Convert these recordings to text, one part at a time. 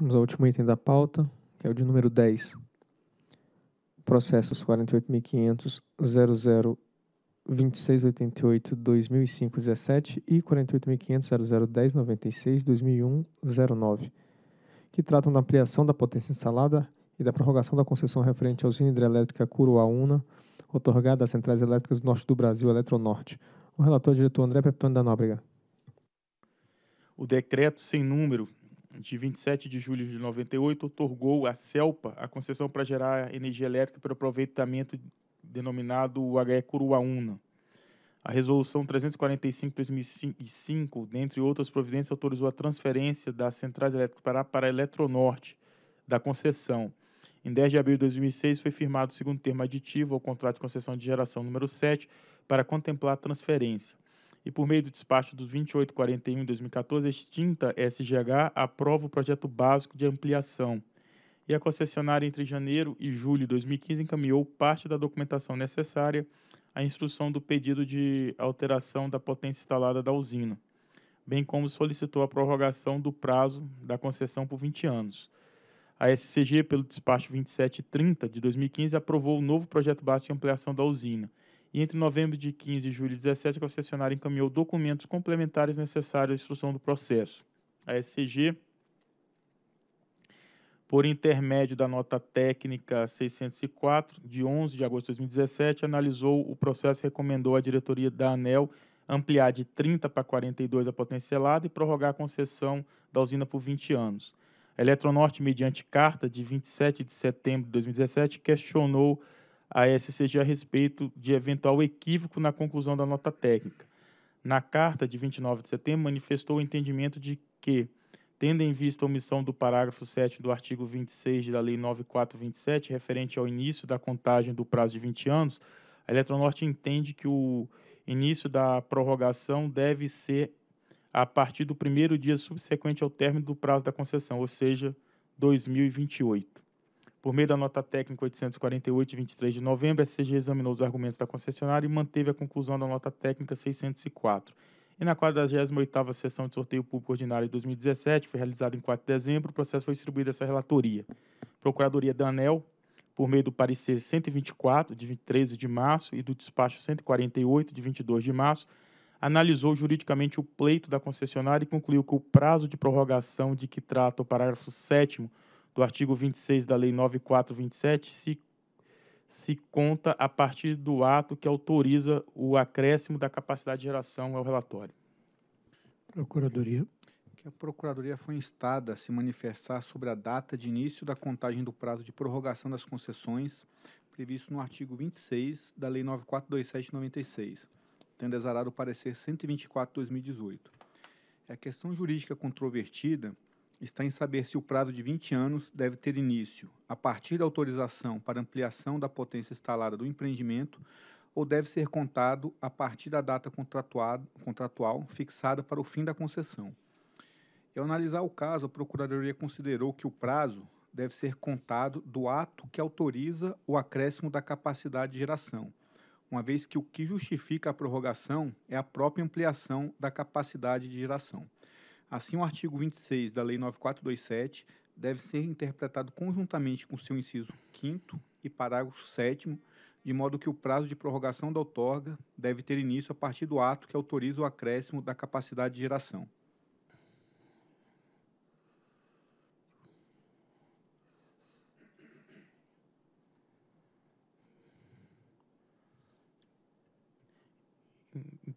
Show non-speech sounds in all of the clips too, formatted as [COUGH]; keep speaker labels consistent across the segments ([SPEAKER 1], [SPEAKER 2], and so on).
[SPEAKER 1] Vamos ao último item da pauta, que é o de número 10. Processos 48.500.00.2688.2005.17 e 48.500.00.10.96.2001.09, que tratam da ampliação da potência instalada e da prorrogação da concessão referente à usina hidrelétrica Curuaúna, otorgada às centrais elétricas do norte do Brasil, Eletronorte. O relator diretor André Peptoni da Nóbrega.
[SPEAKER 2] O decreto sem número de 27 de julho de 98 otorgou à CELPA a concessão para gerar energia elétrica para aproveitamento denominado HE Curuaúna. A resolução 345/2005, dentre outras providências, autorizou a transferência das centrais elétricas para, para a Eletronorte da concessão. Em 10 de abril de 2006 foi firmado o segundo termo aditivo ao contrato de concessão de geração número 7 para contemplar a transferência e por meio do despacho dos 2841 de 2014, a extinta SGH aprova o projeto básico de ampliação. E a concessionária, entre janeiro e julho de 2015, encaminhou parte da documentação necessária à instrução do pedido de alteração da potência instalada da usina, bem como solicitou a prorrogação do prazo da concessão por 20 anos. A SCG, pelo despacho 2730 de 2015, aprovou o novo projeto básico de ampliação da usina e entre novembro de 15 e julho de 17, a concessionária encaminhou documentos complementares necessários à instrução do processo. A SCG, por intermédio da nota técnica 604, de 11 de agosto de 2017, analisou o processo e recomendou à diretoria da ANEL ampliar de 30 para 42 a potência selada e prorrogar a concessão da usina por 20 anos. A Eletronorte, mediante carta de 27 de setembro de 2017, questionou a SCG a respeito de eventual equívoco na conclusão da nota técnica. Na carta de 29 de setembro, manifestou o entendimento de que, tendo em vista a omissão do parágrafo 7 do artigo 26 da Lei 9427, referente ao início da contagem do prazo de 20 anos, a Eletronorte entende que o início da prorrogação deve ser a partir do primeiro dia subsequente ao término do prazo da concessão, ou seja, 2028. Por meio da nota técnica 848, de 23 de novembro, a SCG examinou os argumentos da concessionária e manteve a conclusão da nota técnica 604. E na 48ª sessão de sorteio público ordinário de 2017, foi realizada em 4 de dezembro, o processo foi distribuído a essa relatoria. Procuradoria da ANEL, por meio do parecer 124, de 13 de março, e do despacho 148, de 22 de março, analisou juridicamente o pleito da concessionária e concluiu que o prazo de prorrogação de que trata o parágrafo 7 do artigo 26 da Lei 9427 se, se conta a partir do ato que autoriza o acréscimo da capacidade de geração ao relatório.
[SPEAKER 3] Procuradoria.
[SPEAKER 4] Que a Procuradoria foi instada a se manifestar sobre a data de início da contagem do prazo de prorrogação das concessões previsto no artigo 26 da Lei 9427/96, tendo exarado o parecer 124/2018. A questão jurídica controvertida está em saber se o prazo de 20 anos deve ter início a partir da autorização para ampliação da potência instalada do empreendimento ou deve ser contado a partir da data contratual fixada para o fim da concessão. Ao analisar o caso, a Procuradoria considerou que o prazo deve ser contado do ato que autoriza o acréscimo da capacidade de geração, uma vez que o que justifica a prorrogação é a própria ampliação da capacidade de geração. Assim, o artigo 26 da Lei 9427 deve ser interpretado conjuntamente com seu inciso 5 e parágrafo 7 de modo que o prazo de prorrogação da outorga deve ter início a partir do ato que autoriza o acréscimo da capacidade de geração.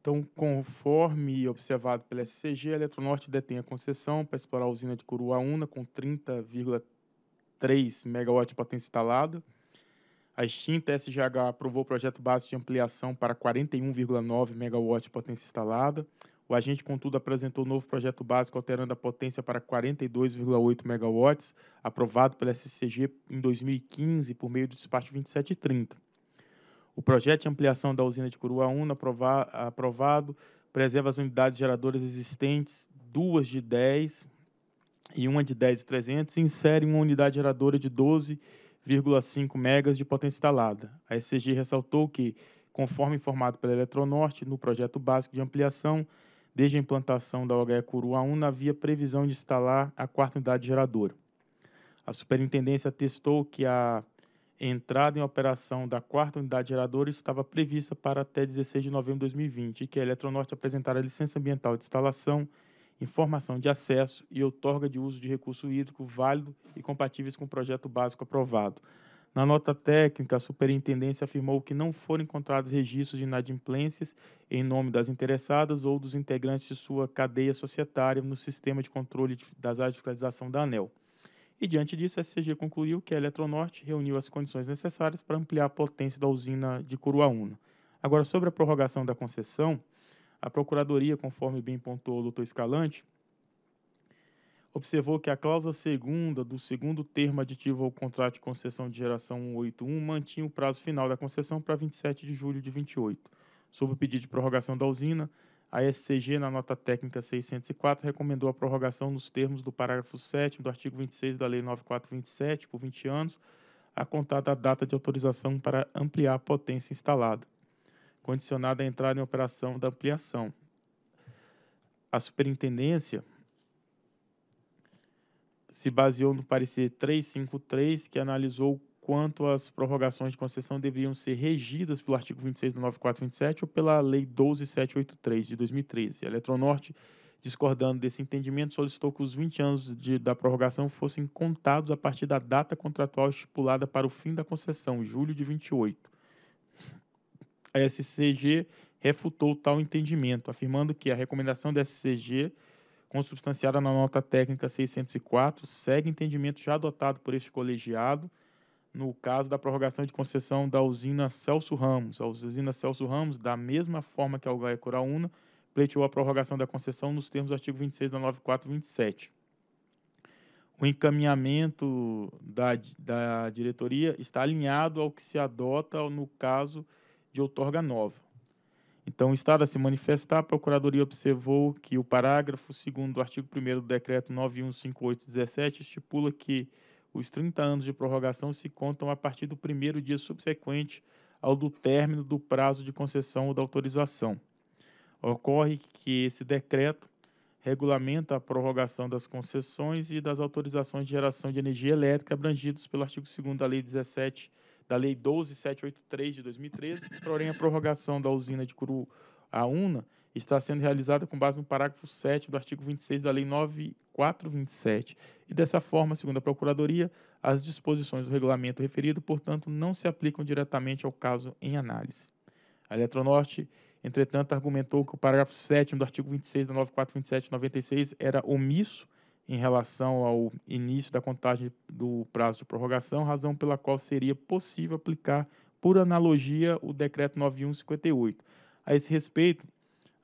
[SPEAKER 2] Então, conforme observado pela SCG, a Eletronorte detém a concessão para explorar a usina de Curuaúna com 30,3 MW de potência instalada. A extinta SGH aprovou o projeto básico de ampliação para 41,9 MW de potência instalada. O agente, contudo, apresentou o novo projeto básico alterando a potência para 42,8 MW, aprovado pela SCG em 2015 por meio do despacho 2730. O projeto de ampliação da usina de Curuaúna, aprovado, preserva as unidades geradoras existentes, duas de 10 e uma de 10 e 300, insere uma unidade geradora de 12,5 megas de potência instalada. A SCG ressaltou que, conforme informado pela Eletronorte, no projeto básico de ampliação, desde a implantação da OHE Curuaúna, havia previsão de instalar a quarta unidade geradora. A superintendência atestou que a entrada em operação da quarta unidade geradora estava prevista para até 16 de novembro de 2020 e que a Eletronorte apresentara licença ambiental de instalação, informação de acesso e outorga de uso de recurso hídrico válido e compatíveis com o projeto básico aprovado. Na nota técnica, a superintendência afirmou que não foram encontrados registros de inadimplências em nome das interessadas ou dos integrantes de sua cadeia societária no sistema de controle das áreas de fiscalização da ANEL. E diante disso, a SCG concluiu que a Eletronorte reuniu as condições necessárias para ampliar a potência da usina de Curuaúna. Agora, sobre a prorrogação da concessão, a Procuradoria, conforme bem pontuou o doutor Escalante, observou que a cláusula segunda do segundo termo aditivo ao contrato de concessão de geração 181 mantinha o prazo final da concessão para 27 de julho de 28. Sob o pedido de prorrogação da usina, a SCG, na nota técnica 604, recomendou a prorrogação nos termos do parágrafo 7 do artigo 26 da Lei 9427 por 20 anos, a contar da data de autorização para ampliar a potência instalada, condicionada à entrada em operação da ampliação. A superintendência se baseou no parecer 353, que analisou quanto às prorrogações de concessão deveriam ser regidas pelo artigo 26 do 9427 ou pela Lei 12783 de 2013. A Eletronorte, discordando desse entendimento, solicitou que os 20 anos de, da prorrogação fossem contados a partir da data contratual estipulada para o fim da concessão, julho de 28. A SCG refutou tal entendimento, afirmando que a recomendação da SCG consubstanciada na nota técnica 604, segue entendimento já adotado por este colegiado no caso da prorrogação de concessão da usina Celso Ramos. A usina Celso Ramos, da mesma forma que a Algaia Coraúna, pleiteou a prorrogação da concessão nos termos do artigo 26 da 9427. O encaminhamento da, da diretoria está alinhado ao que se adota no caso de outorga nova. Então, o Estado a se manifestar, a Procuradoria observou que o parágrafo 2 do artigo 1 do Decreto 915817 estipula que os 30 anos de prorrogação se contam a partir do primeiro dia subsequente ao do término do prazo de concessão ou da autorização. Ocorre que esse decreto regulamenta a prorrogação das concessões e das autorizações de geração de energia elétrica abrangidos pelo artigo 2 da Lei 17 da Lei 12783 de 2013, porém a prorrogação da usina de Curuaúna está sendo realizada com base no parágrafo 7 do artigo 26 da Lei 9427. E dessa forma, segundo a Procuradoria, as disposições do regulamento referido, portanto, não se aplicam diretamente ao caso em análise. A Eletronorte, entretanto, argumentou que o parágrafo 7 do artigo 26 da 9427-96 era omisso em relação ao início da contagem do prazo de prorrogação, razão pela qual seria possível aplicar, por analogia, o decreto 9158. A esse respeito,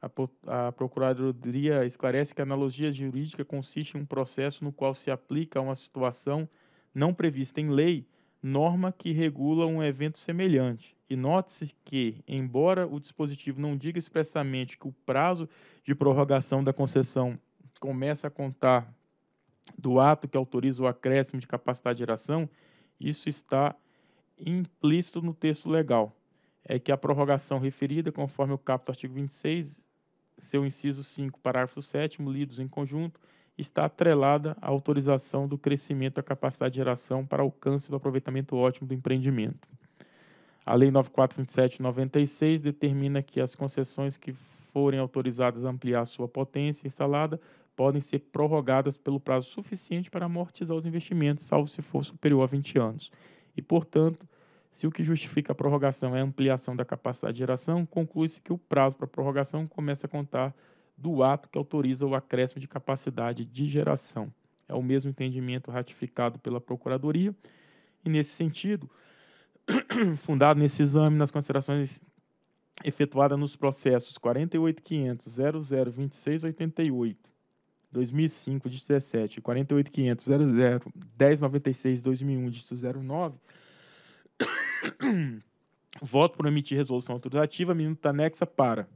[SPEAKER 2] a, Procuradoria esclarece que a analogia jurídica consiste em um processo no qual se aplica a uma situação não prevista em lei norma que regula um evento semelhante. E note-se que, embora o dispositivo não diga expressamente que o prazo de prorrogação da concessão começa a contar do ato que autoriza o acréscimo de capacidade de geração, isso está implícito no texto legal. É que a prorrogação referida, conforme o caput do artigo 26, seu inciso 5, parágrafo 7 lidos em conjunto, está atrelada à autorização do crescimento da capacidade de geração para alcance do aproveitamento ótimo do empreendimento. A Lei 9427-96 determina que as concessões que forem autorizadas a ampliar sua potência instalada podem ser prorrogadas pelo prazo suficiente para amortizar os investimentos, salvo se for superior a 20 anos. E, portanto, se o que justifica a prorrogação é a ampliação da capacidade de geração, conclui-se que o prazo para prorrogação começa a contar do ato que autoriza o acréscimo de capacidade de geração. É o mesmo entendimento ratificado pela Procuradoria, e nesse sentido, [COUGHS] fundado nesse exame nas considerações efetuadas nos processos 48.500 002688 2005 de 17 48500 00 1096 2001 dígito 09 [CLEARS THROAT] Voto por emitir resolução autorizativa, minuta anexa para.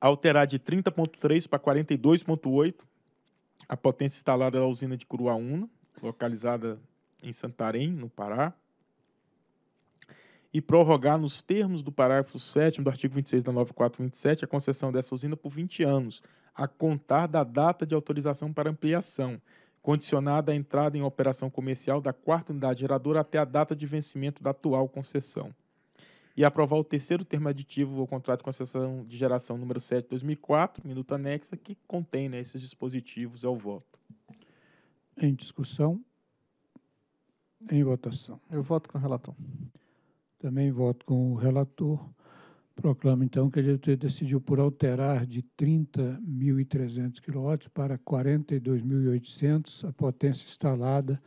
[SPEAKER 2] Alterar de 30.3 para 42.8 a potência instalada da usina de Curuaúna, localizada em Santarém, no Pará, e prorrogar nos termos do parágrafo 7 do artigo 26 da 9427 a concessão dessa usina por 20 anos, a contar da data de autorização para ampliação, condicionada à entrada em operação comercial da quarta unidade geradora até a data de vencimento da atual concessão. E aprovar o terceiro termo aditivo ao contrato de concessão de geração número 7 de 2004, minuta anexa, que contém né, esses dispositivos ao voto.
[SPEAKER 3] Em discussão. Em votação.
[SPEAKER 1] Eu voto com o relator.
[SPEAKER 3] Também voto com o relator. Proclamo, então, que a diretoria decidiu por alterar de 30.300 kW para 42.800 a potência instalada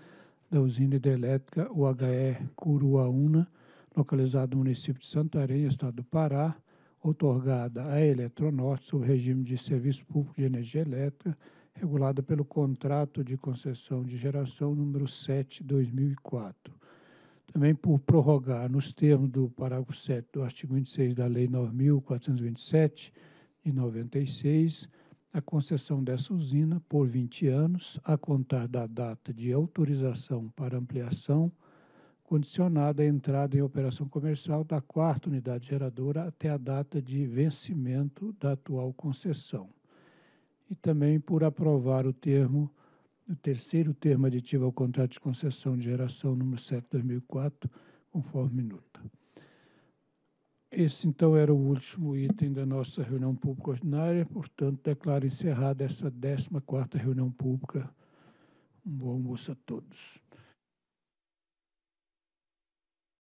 [SPEAKER 3] da usina hidrelétrica UHE Curuaúna, localizada no município de Santarém, estado do Pará, otorgada à Eletronorte sob regime de serviço público de energia elétrica, regulada pelo contrato de concessão de geração número 7, 2004 também por prorrogar, nos termos do parágrafo 7 do artigo 26 da Lei 9.427, de 96, a concessão dessa usina por 20 anos, a contar da data de autorização para ampliação, condicionada à entrada em operação comercial da quarta unidade geradora até a data de vencimento da atual concessão. E também por aprovar o termo o terceiro termo aditivo ao contrato de concessão de geração número 7 2004, conforme minuta. Esse, então, era o último item da nossa reunião pública ordinária, portanto, declaro encerrada essa 14ª reunião pública. Um bom almoço a todos.